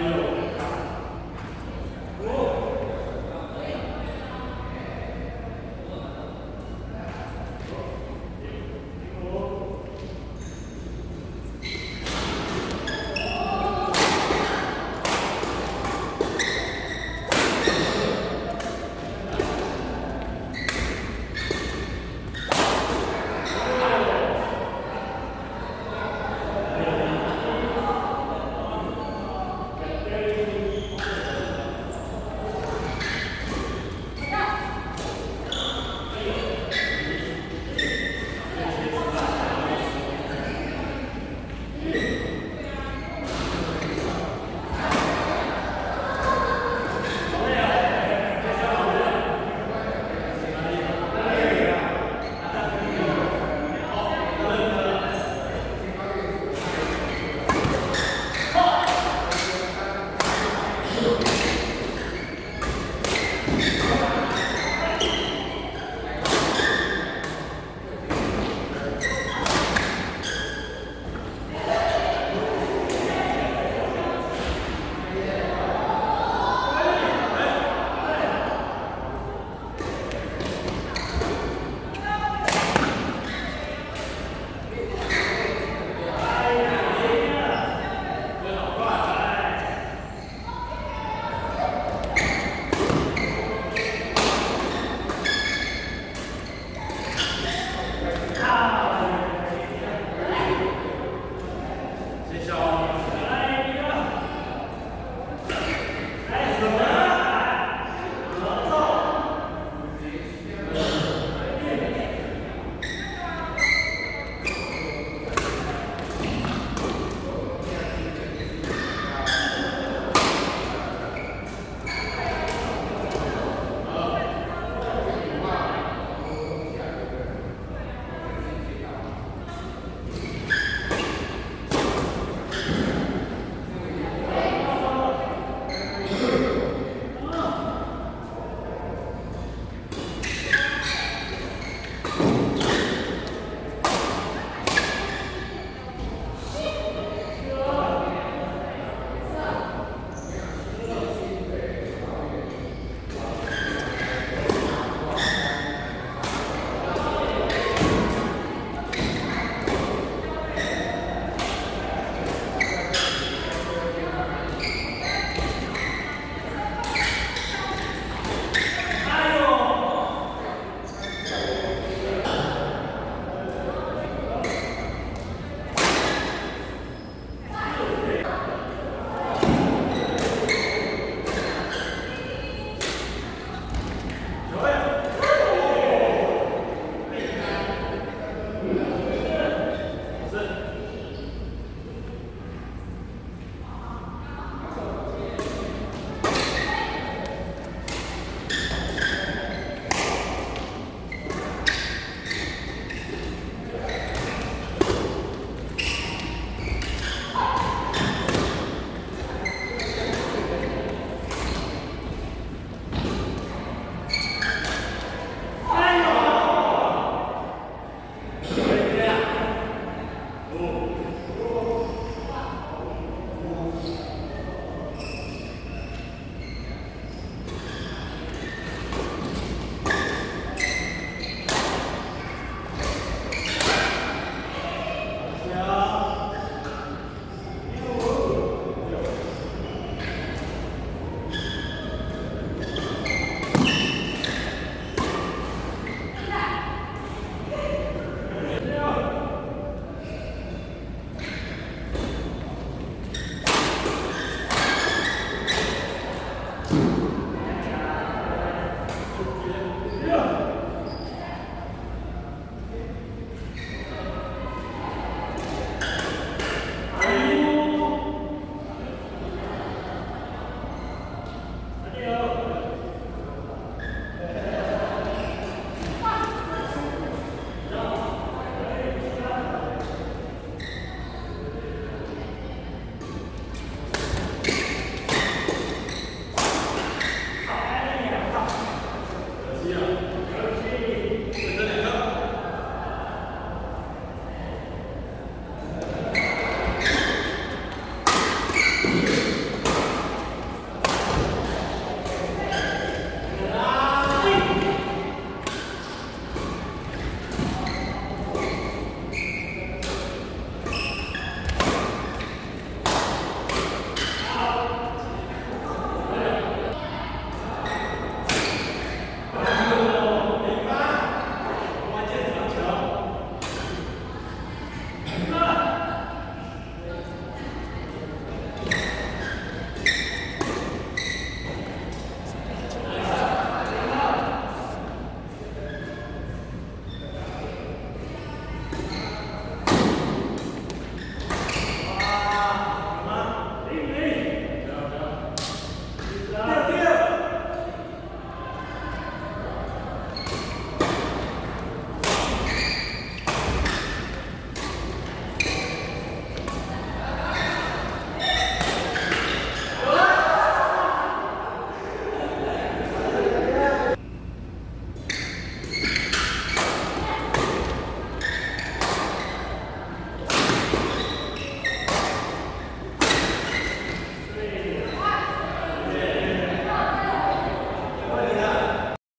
I know.